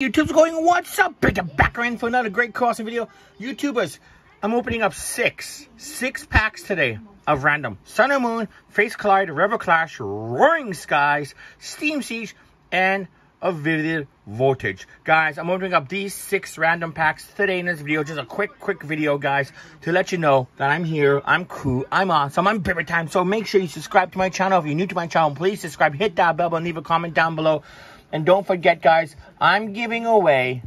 YouTube's going, what's up? Big back in for another great crossing video. YouTubers, I'm opening up six, six packs today of random Sun and Moon, Fates Collide, Rebel Clash, Roaring Skies, Steam Siege, and a Vivid Voltage. Guys, I'm opening up these six random packs today in this video. Just a quick, quick video, guys, to let you know that I'm here, I'm cool, I'm awesome, I'm Pivot Time. So make sure you subscribe to my channel. If you're new to my channel, please subscribe, hit that bell button, leave a comment down below. And don't forget, guys, I'm giving away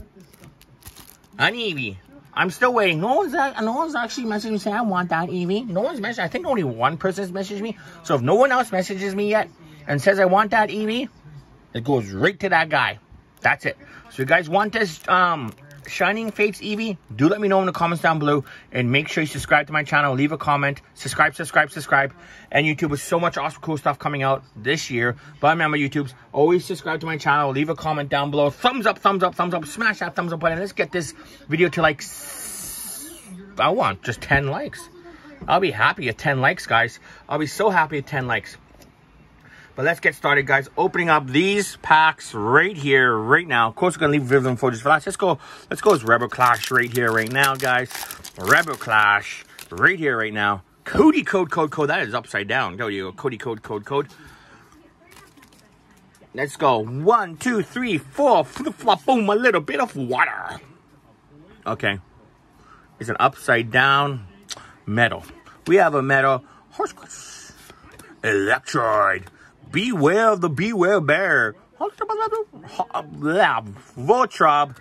an Eevee. I'm still waiting. No one's no one's actually messaging me saying I want that Eevee. No one's messaged. I think only one person's messaged me. So if no one else messages me yet and says I want that Eevee, it goes right to that guy. That's it. So you guys want this um Shining Fates Eevee, do let me know in the comments down below. And make sure you subscribe to my channel. Leave a comment. Subscribe, subscribe, subscribe. And YouTube is so much awesome, cool stuff coming out this year. But remember, YouTube's always subscribe to my channel. Leave a comment down below. Thumbs up, thumbs up, thumbs up. Smash that thumbs up button. Let's get this video to like... I want just 10 likes. I'll be happy at 10 likes, guys. I'll be so happy at 10 likes. But let's get started, guys. Opening up these packs right here, right now. Of course, we're to leave Vivid Voltage for last. Let's go. Let's go with Rebel Clash right here, right now, guys. Rebel Clash right here, right now. Cody code, code, code. That is upside down. Go, you go. Cody code, code, code. Let's go. One, two, three, four. Flip, flop, boom. A little bit of water. Okay. It's an upside down metal. We have a metal. Horse. Electrode. Beware of the Beware Bear. Voltorb.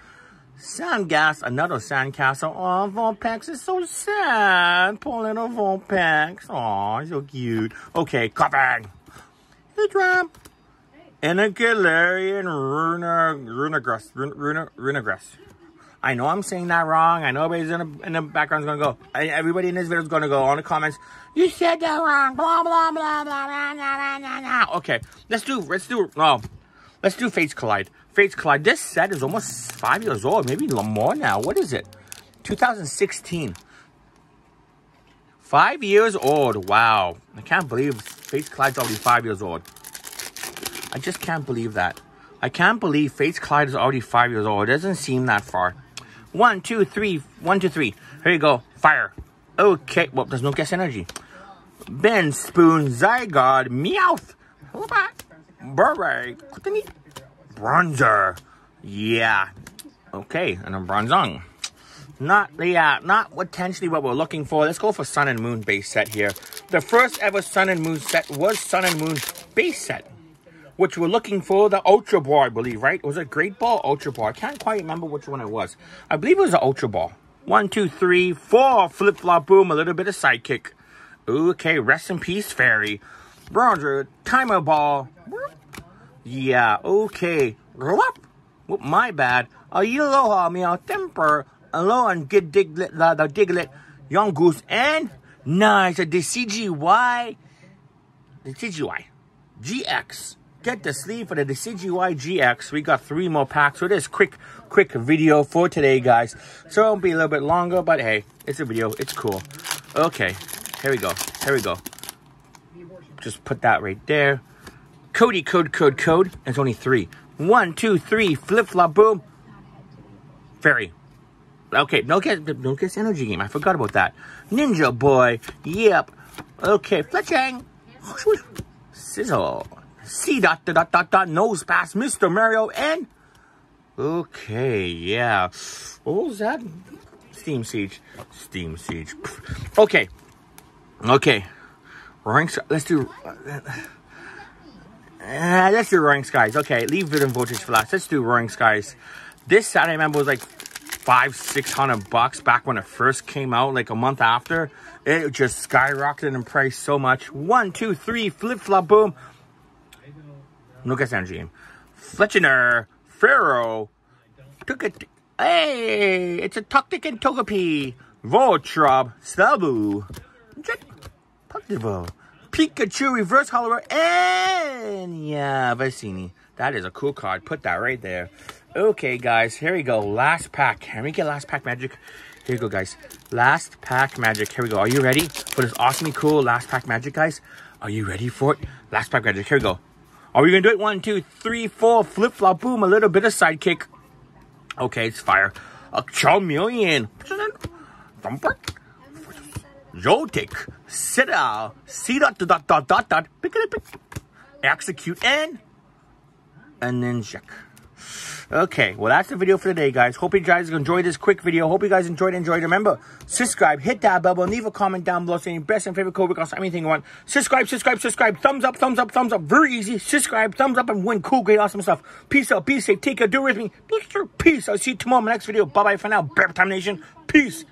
Sandgas, another sandcastle. Oh, Vulpix is so sad. Poor little Vulpix. Oh, so cute. Okay, Koffing. Hydram. And a Galarian Runa, Runagrass. Runa, Runagrass. I know I'm saying that wrong. I know everybody's in the, in the background's gonna go. Everybody in this video is gonna go on the comments. You said that wrong. Blah blah blah blah blah blah blah blah. Okay, let's do let's do oh, let's do Fates Collide. Fates Collide. This set is almost five years old, maybe more now. What is it? 2016. Five years old. Wow. I can't believe Fates Collide's already five years old. I just can't believe that. I can't believe Fates Collide is already five years old. It doesn't seem that far. One, two, three. One, two, three. Here you go. Fire. Okay. Well, there's no guess energy. Ben Spoon, Zygarde, Meowth, Burberry, Bronzor. Yeah. Okay, and a Bronzong. Not, yeah, not potentially what we're looking for. Let's go for Sun and Moon base set here. The first ever Sun and Moon set was Sun and Moon base set which we're looking for the Ultra Ball, I believe, right? Was it Great Ball, Ultra Ball? I can't quite remember which one it was. I believe it was an Ultra Ball. One, two, three, four, flip, flop, boom, a little bit of sidekick. Okay, rest in peace, Fairy. Bronzer, Timer Ball. Yeah, okay. Whoop, my bad. A Aloha, meow, temper. Aloha, and good Diglett, the, the Diglett, young goose, and nice, a Decidueye. Decidueye. GX. Get the sleeve for the Decidueye GX. We got three more packs. So this quick, quick video for today, guys. So it'll be a little bit longer, but hey, it's a video. It's cool. Okay, here we go. Here we go. Just put that right there. Cody, code, code, code. It's only three. One, two, three. Flip, flop, boom. Fairy. Okay, no guess, no get energy game. I forgot about that. Ninja boy. Yep. Okay, Fletchling. Sizzle. C dot dot dot dot Nosepass, Mr. Mario, and okay, yeah. What was that? Steam Siege. Steam Siege. Okay. Okay. Ranks. Let's do. Uh, let's do Roaring Skies. Okay, leave Vivid Voltage for last. Let's do Roaring Skies. This set I remember was like five, six hundred bucks back when it first came out, like a month after. It just skyrocketed in price so much. One, two, three, flip flop, boom. Nuka Sanjim. Fletchinder, Pharaoh, Tukit. Hey, it's a Toctic and Togepi. Voltorb, Stabu, Jet, Pikachu, Reverse Holo, and yeah, Victini. That is a cool card. Put that right there. Okay, guys, here we go. Last pack. Can we get last pack magic? Here we go, guys. Last pack magic. Here we go. Are you ready for this awesomely cool last pack magic, guys? Are you ready for it? Last pack magic. Here we go. Are we going to do it? One, two, three, four. Flip, flop, boom. A little bit of sidekick. Okay, it's fire. A chameleon. Joltik. Sida. Sida dot dot dot dot. Pick it up. Execute and and then check. Okay, well, that's the video for today, guys. Hope you guys enjoyed this quick video. Hope you guys enjoyed enjoyed. Remember, subscribe, hit that bell button, leave a comment down below saying best and favorite code because anything you want. Subscribe, subscribe, subscribe. Thumbs up, thumbs up, thumbs up. Very easy. Subscribe, thumbs up, and win cool, great, awesome stuff. Peace out, be safe, take care, do with me. Peace. I'll see you tomorrow in my next video. Bye bye for now. Bear Time Nation. Peace.